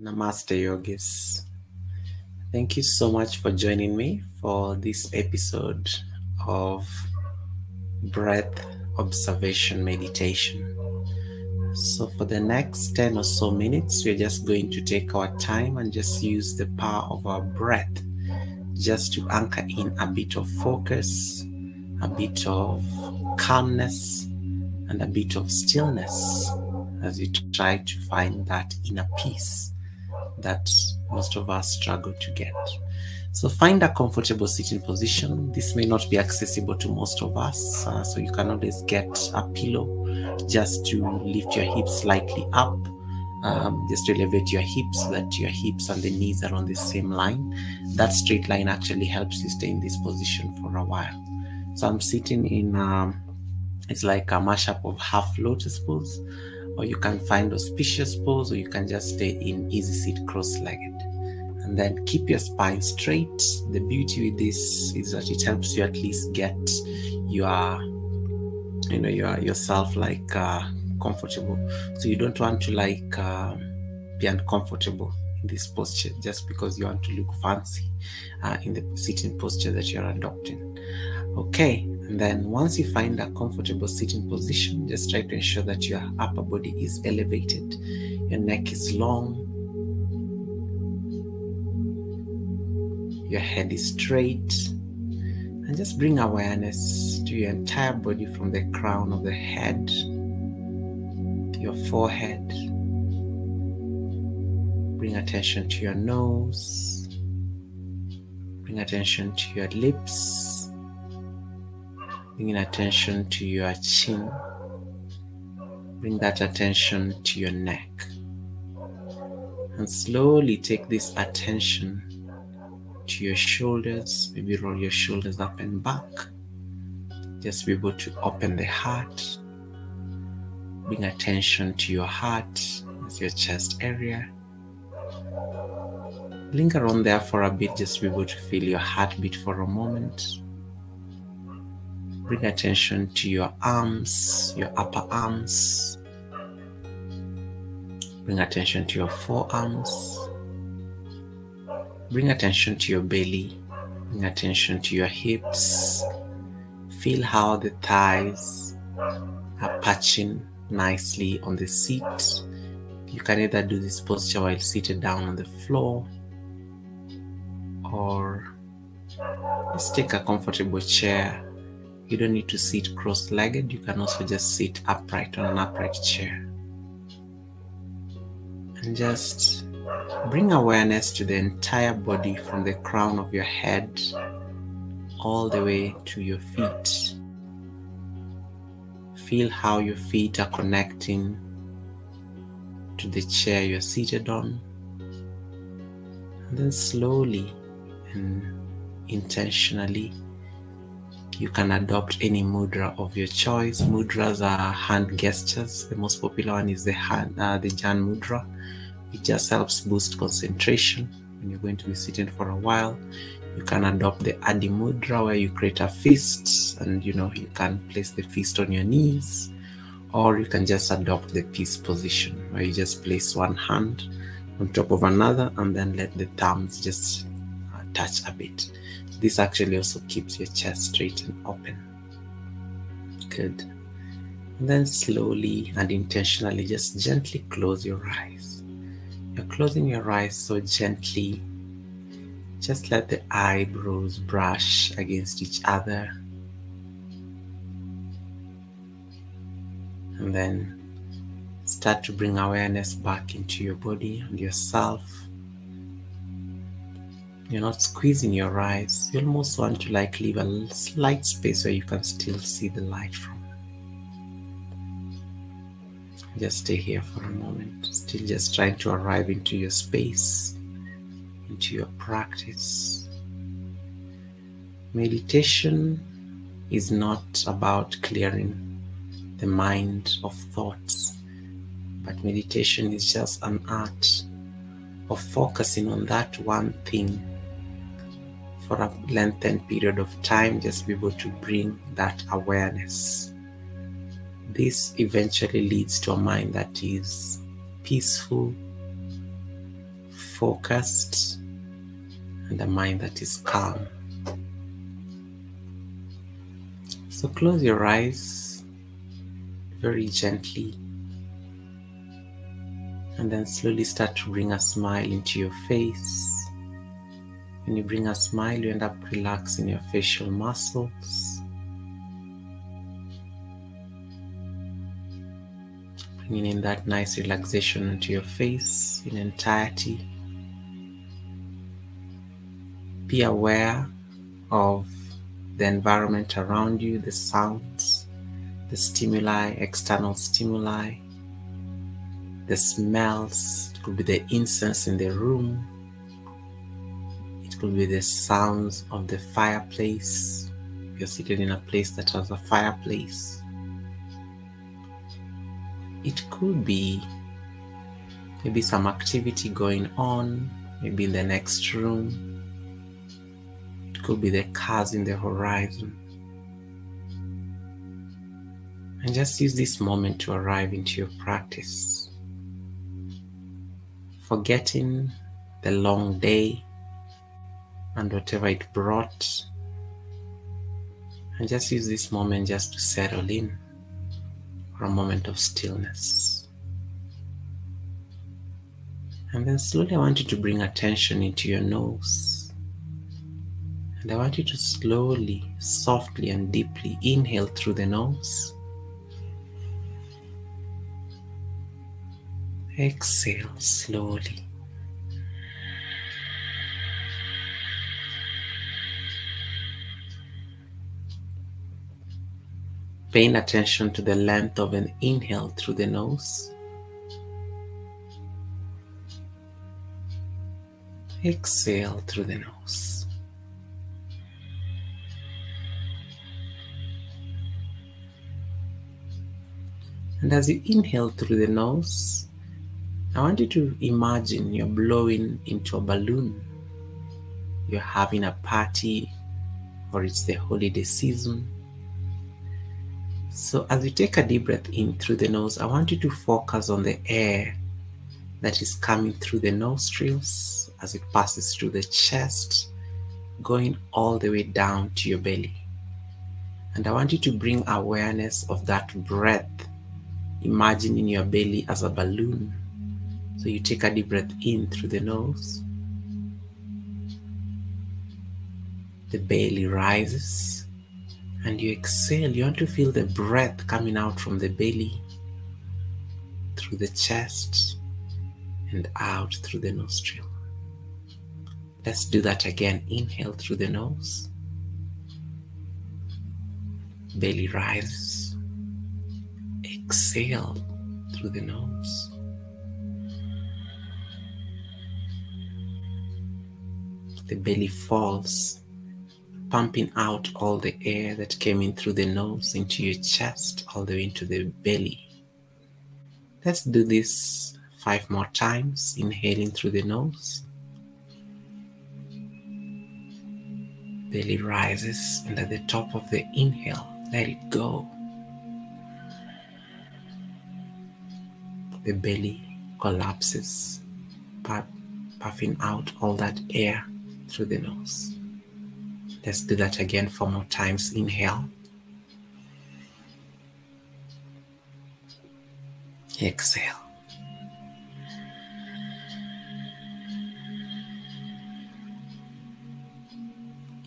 Namaste, yogis. Thank you so much for joining me for this episode of breath observation meditation. So, for the next 10 or so minutes, we're just going to take our time and just use the power of our breath just to anchor in a bit of focus, a bit of calmness, and a bit of stillness as we try to find that inner peace that most of us struggle to get. So find a comfortable sitting position. This may not be accessible to most of us, uh, so you can always get a pillow just to lift your hips slightly up, um, just to elevate your hips so that your hips and the knees are on the same line. That straight line actually helps you stay in this position for a while. So I'm sitting in, um, it's like a mashup of half lotus pose or you can find auspicious pose, or you can just stay in easy seat cross-legged. And then keep your spine straight. The beauty with this is that it helps you at least get your, you know, your yourself like uh, comfortable. So you don't want to like uh, be uncomfortable in this posture just because you want to look fancy uh, in the sitting posture that you're adopting. Okay, then once you find a comfortable sitting position, just try to ensure that your upper body is elevated, your neck is long, your head is straight, and just bring awareness to your entire body from the crown of the head, your forehead. Bring attention to your nose, bring attention to your lips bringing attention to your chin. Bring that attention to your neck. And slowly take this attention to your shoulders. Maybe roll your shoulders up and back. Just be able to open the heart. Bring attention to your heart, as your chest area. Linger on there for a bit, just be able to feel your heartbeat for a moment. Bring attention to your arms, your upper arms. Bring attention to your forearms. Bring attention to your belly. Bring attention to your hips. Feel how the thighs are patching nicely on the seat. You can either do this posture while seated down on the floor or just take a comfortable chair you don't need to sit cross legged, you can also just sit upright on an upright chair. And just bring awareness to the entire body from the crown of your head all the way to your feet. Feel how your feet are connecting to the chair you're seated on. And then slowly and intentionally you can adopt any mudra of your choice. Mudras are hand gestures. The most popular one is the hand, uh, the Gyan mudra. It just helps boost concentration when you're going to be sitting for a while. You can adopt the Adi mudra where you create a fist and you know you can place the fist on your knees, or you can just adopt the peace position where you just place one hand on top of another and then let the thumbs just uh, touch a bit. This actually also keeps your chest straight and open. Good. And then slowly and intentionally just gently close your eyes. You're closing your eyes so gently. Just let the eyebrows brush against each other. And then start to bring awareness back into your body and yourself. You're not squeezing your eyes. You almost want to like leave a slight space where you can still see the light from. Just stay here for a moment. Still just trying to arrive into your space, into your practice. Meditation is not about clearing the mind of thoughts, but meditation is just an art of focusing on that one thing for a lengthened period of time, just be able to bring that awareness. This eventually leads to a mind that is peaceful, focused and a mind that is calm. So close your eyes very gently and then slowly start to bring a smile into your face. When you bring a smile, you end up relaxing your facial muscles. Bringing in that nice relaxation into your face in entirety. Be aware of the environment around you, the sounds, the stimuli, external stimuli the smells, it could be the incense in the room, could be the sounds of the fireplace. You're seated in a place that has a fireplace, it could be maybe some activity going on, maybe in the next room. It could be the cars in the horizon. And just use this moment to arrive into your practice forgetting the long day and whatever it brought. And just use this moment just to settle in for a moment of stillness. And then slowly, I want you to bring attention into your nose. And I want you to slowly, softly, and deeply inhale through the nose. Exhale slowly. Paying attention to the length of an inhale through the nose. Exhale through the nose. And as you inhale through the nose, I want you to imagine you're blowing into a balloon. You're having a party, or it's the holiday season. So, as you take a deep breath in through the nose, I want you to focus on the air that is coming through the nostrils as it passes through the chest, going all the way down to your belly. And I want you to bring awareness of that breath, Imagine in your belly as a balloon so you take a deep breath in through the nose. The belly rises and you exhale. You want to feel the breath coming out from the belly through the chest and out through the nostril. Let's do that again. Inhale through the nose. Belly rises. Exhale through the nose. the belly falls, pumping out all the air that came in through the nose into your chest, all the way into the belly. Let's do this five more times, inhaling through the nose. Belly rises, and at the top of the inhale, let it go. The belly collapses, puffing out all that air through the nose. Let's do that again four more times. Inhale. Exhale.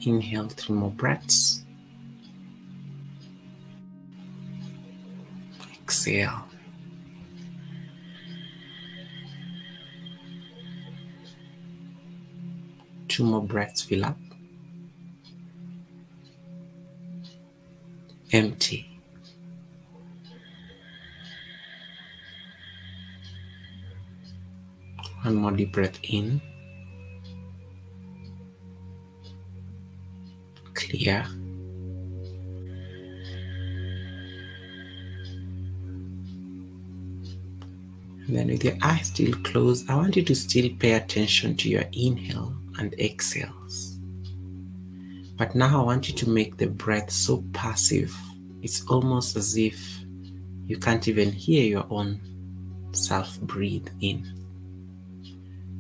Inhale three more breaths. Exhale. two more breaths fill up. Empty. One more deep breath in. Clear. And then with your eyes still closed, I want you to still pay attention to your inhale and exhales. But now I want you to make the breath so passive, it's almost as if you can't even hear your own self breathe in.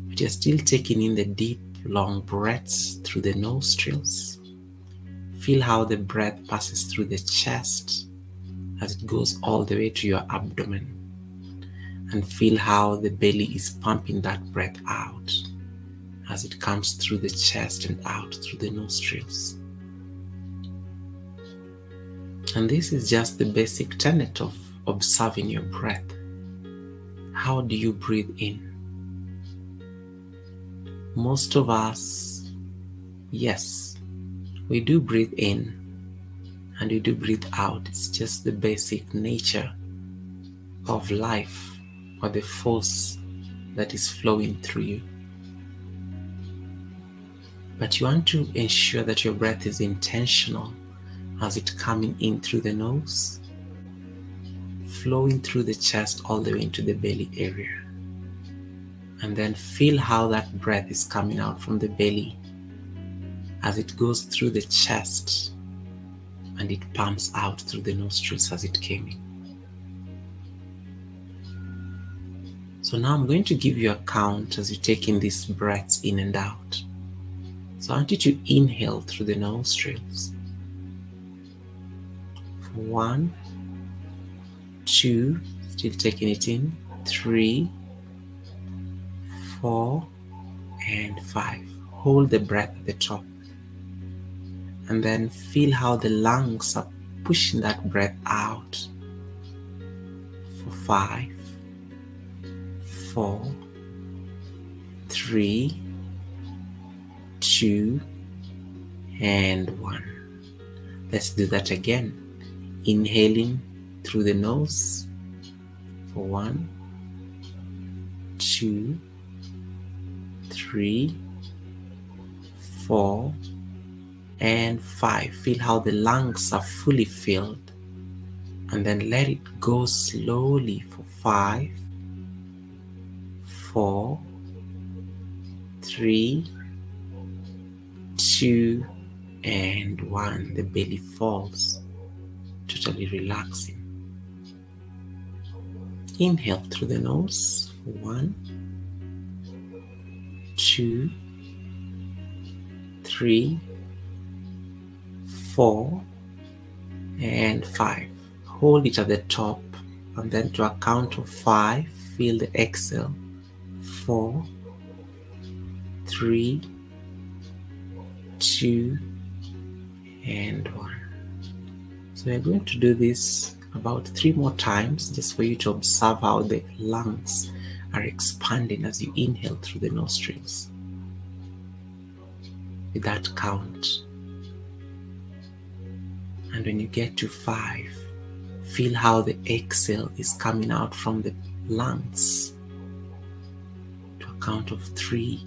But you're still taking in the deep, long breaths through the nostrils. Feel how the breath passes through the chest as it goes all the way to your abdomen. And feel how the belly is pumping that breath out as it comes through the chest and out through the nostrils. And this is just the basic tenet of observing your breath. How do you breathe in? Most of us, yes, we do breathe in and we do breathe out. It's just the basic nature of life or the force that is flowing through you. But you want to ensure that your breath is intentional as it coming in through the nose, flowing through the chest all the way into the belly area and then feel how that breath is coming out from the belly as it goes through the chest and it pumps out through the nostrils as it came in. So now I'm going to give you a count as you take in these breaths in and out. So I want you to inhale through the nostrils. For one, two, still taking it in, three, four, and five. Hold the breath at the top. And then feel how the lungs are pushing that breath out for five, four, three, two, and one. Let's do that again. Inhaling through the nose for one, two, three, four, and five. Feel how the lungs are fully filled. And then let it go slowly for five, four, three, two, and one. The belly falls, totally relaxing. Inhale through the nose for one two, three, four, and five. Hold it at the top, and then to a count of five, feel the exhale. Four, three, two, and one. So we're going to do this about three more times just for you to observe how the lungs are expanding as you inhale through the nostrils. With that count. And when you get to five, feel how the exhale is coming out from the lungs to a count of three,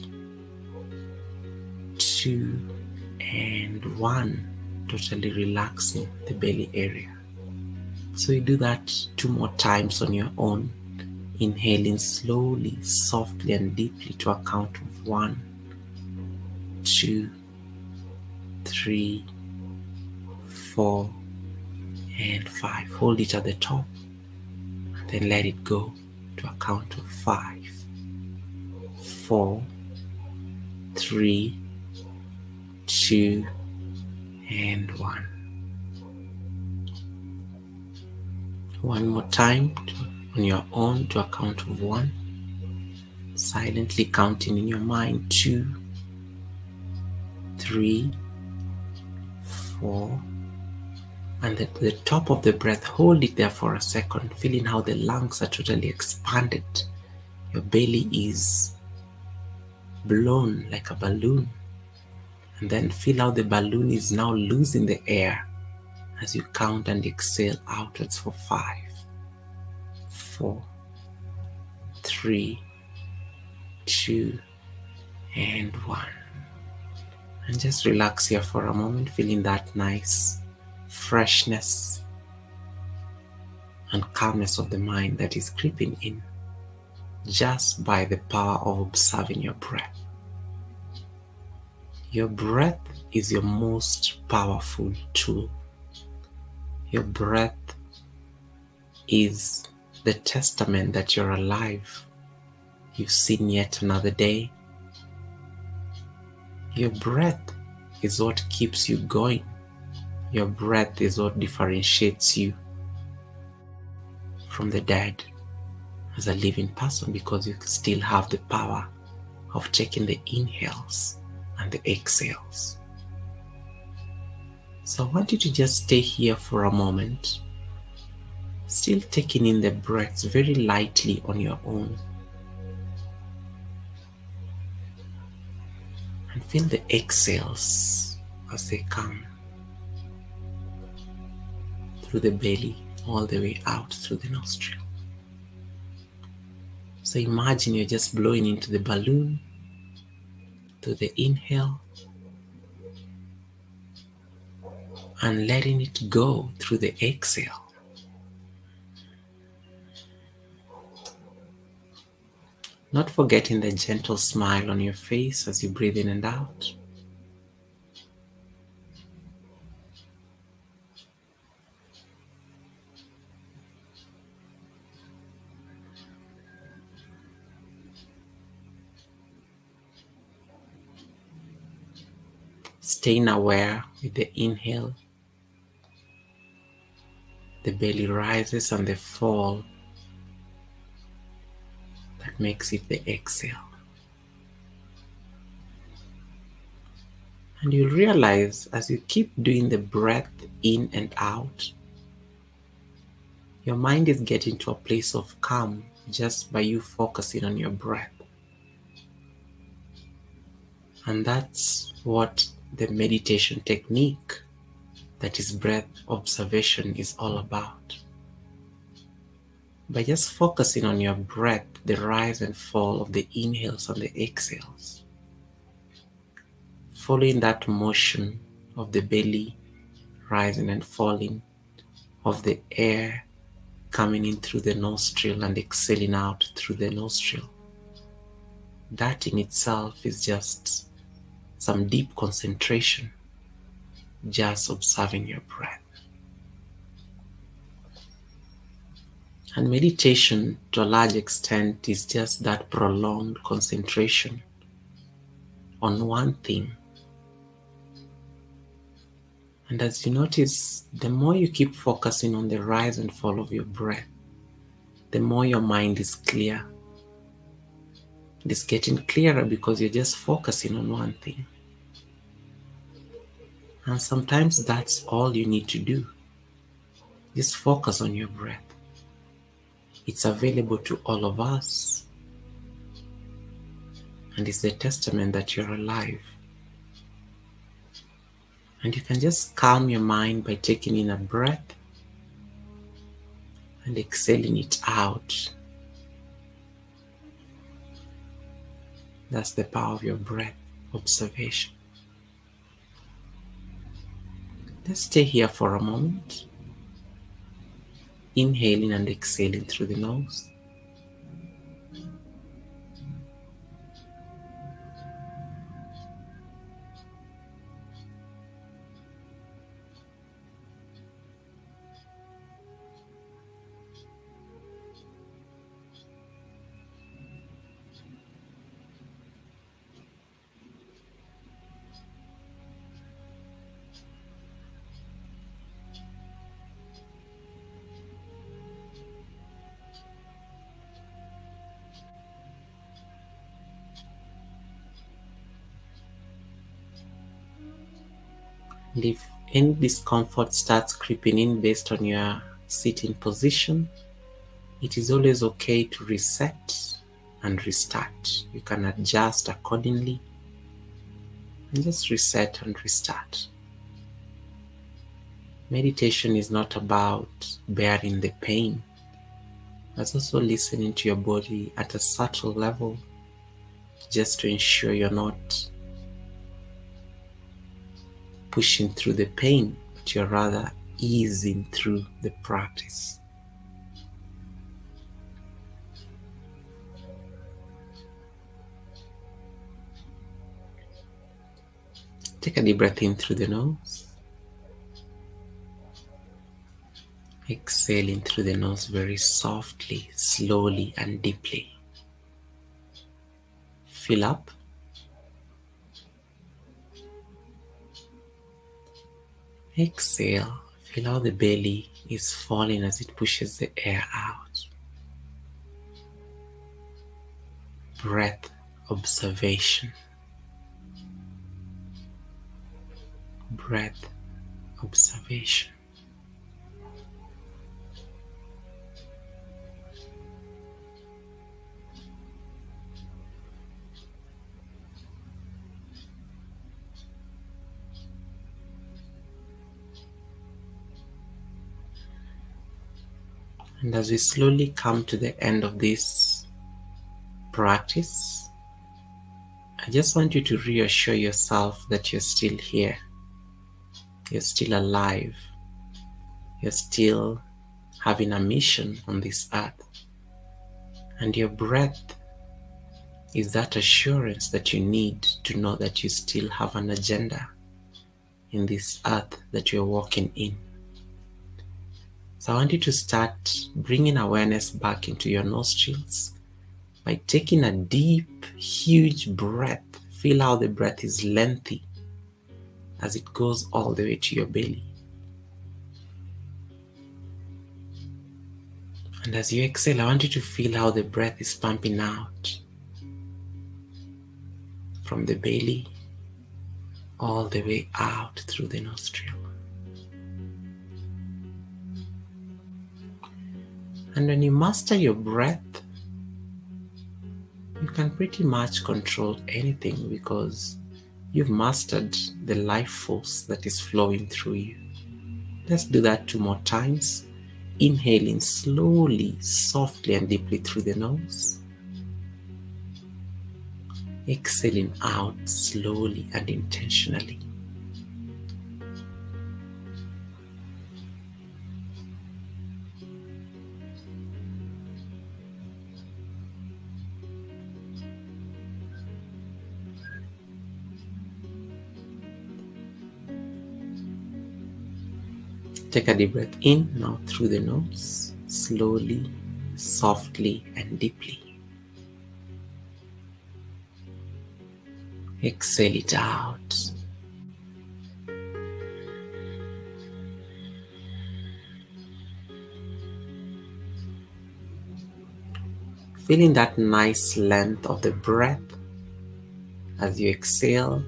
two, and one, totally relaxing the belly area. So you do that two more times on your own inhaling slowly, softly, and deeply to a count of one, two, three, four, and five. Hold it at the top, then let it go to a count of five, four, three, two, and one. One more time on your own to a count of one, silently counting in your mind two, three, four, and at the top of the breath, hold it there for a second, feeling how the lungs are totally expanded. Your belly is blown like a balloon. And then feel how the balloon is now losing the air as you count and exhale outwards for five four, three, two, and one. And just relax here for a moment, feeling that nice freshness and calmness of the mind that is creeping in just by the power of observing your breath. Your breath is your most powerful tool. Your breath is the testament that you're alive. You've seen yet another day. Your breath is what keeps you going. Your breath is what differentiates you from the dead as a living person because you still have the power of taking the inhales and the exhales. So I want you to just stay here for a moment, still taking in the breaths very lightly on your own. And feel the exhales as they come through the belly all the way out through the nostril. So imagine you're just blowing into the balloon to the inhale and letting it go through the exhale. Not forgetting the gentle smile on your face as you breathe in and out. Staying aware with the inhale. The belly rises and the fall that makes it the exhale. And you'll realize as you keep doing the breath in and out, your mind is getting to a place of calm just by you focusing on your breath. And that's what the meditation technique that is breath observation is all about. By just focusing on your breath, the rise and fall of the inhales and the exhales, following that motion of the belly rising and falling, of the air coming in through the nostril and exhaling out through the nostril. That in itself is just some deep concentration, just observing your breath. And meditation, to a large extent, is just that prolonged concentration on one thing. And as you notice, the more you keep focusing on the rise and fall of your breath, the more your mind is clear. It is getting clearer because you're just focusing on one thing. And sometimes that's all you need to do. Just focus on your breath. It's available to all of us. And it's a testament that you're alive. And you can just calm your mind by taking in a breath and exhaling it out. That's the power of your breath observation. Let's stay here for a moment. Inhaling and exhaling through the nose. If any discomfort starts creeping in based on your sitting position, it is always okay to reset and restart. You can adjust accordingly and just reset and restart. Meditation is not about bearing the pain, but also listening to your body at a subtle level just to ensure you're not pushing through the pain, but you're rather easing through the practice. Take a deep breath in through the nose. Exhaling through the nose very softly, slowly, and deeply. Fill up Exhale. Feel how the belly is falling as it pushes the air out. Breath observation. Breath observation. And as we slowly come to the end of this practice, I just want you to reassure yourself that you're still here. You're still alive. You're still having a mission on this earth. And your breath is that assurance that you need to know that you still have an agenda in this earth that you're walking in. So I want you to start bringing awareness back into your nostrils by taking a deep, huge breath. Feel how the breath is lengthy as it goes all the way to your belly. And as you exhale, I want you to feel how the breath is pumping out from the belly all the way out through the nostril. And when you master your breath, you can pretty much control anything because you've mastered the life force that is flowing through you. Let's do that two more times. Inhaling slowly, softly, and deeply through the nose. Exhaling out slowly and intentionally. Take a deep breath in now through the nose, slowly, softly, and deeply. Exhale it out. Feeling that nice length of the breath as you exhale,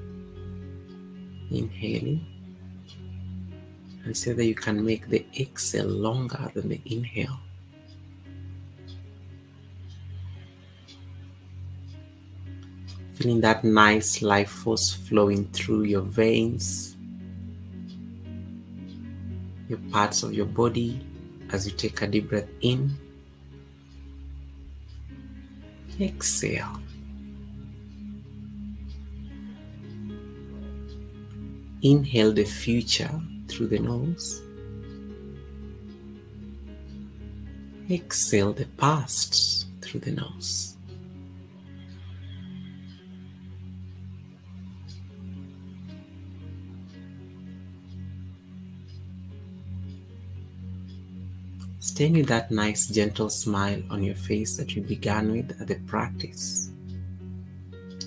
inhaling and so that you can make the exhale longer than the inhale. Feeling that nice life force flowing through your veins, your parts of your body as you take a deep breath in. Exhale. Inhale the future through the nose. Exhale the past through the nose. Staying with that nice gentle smile on your face that you began with at the practice.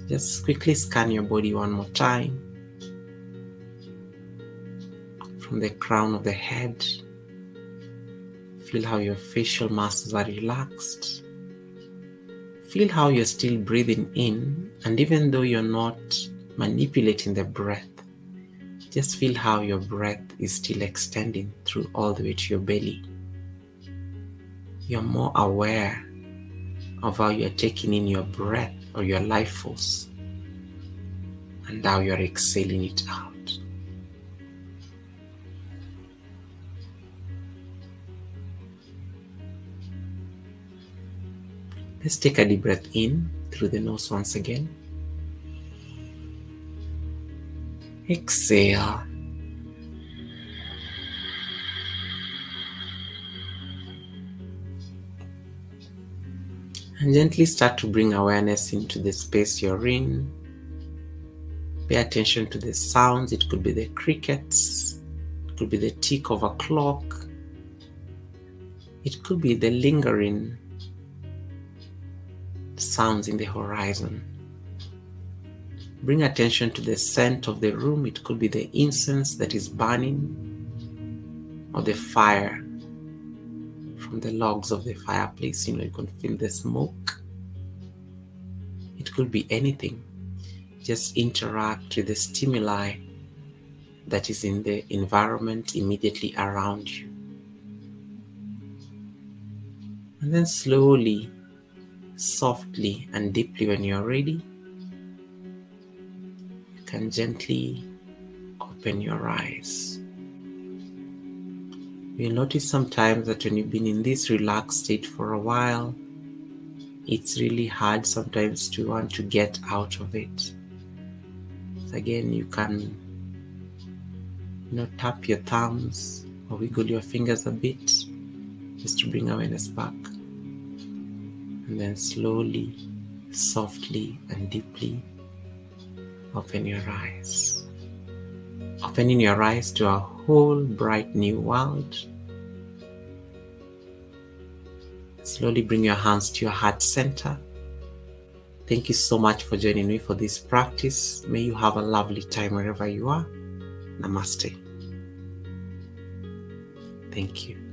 Just quickly scan your body one more time from the crown of the head. Feel how your facial muscles are relaxed. Feel how you're still breathing in, and even though you're not manipulating the breath, just feel how your breath is still extending through all the way to your belly. You're more aware of how you're taking in your breath or your life force and how you're exhaling it out. Let's take a deep breath in through the nose once again. Exhale. And gently start to bring awareness into the space you're in. Pay attention to the sounds. It could be the crickets, it could be the tick of a clock, it could be the lingering sounds in the horizon. Bring attention to the scent of the room. It could be the incense that is burning or the fire from the logs of the fireplace. You know, you can feel the smoke. It could be anything. Just interact with the stimuli that is in the environment immediately around you. And then slowly, softly, and deeply, when you're ready, you can gently open your eyes. You'll notice sometimes that when you've been in this relaxed state for a while, it's really hard sometimes to want to get out of it. So again, you can you know tap your thumbs or wiggle your fingers a bit just to bring awareness back. And then slowly, softly, and deeply open your eyes. Opening your eyes to a whole bright new world. Slowly bring your hands to your heart center. Thank you so much for joining me for this practice. May you have a lovely time wherever you are. Namaste. Thank you.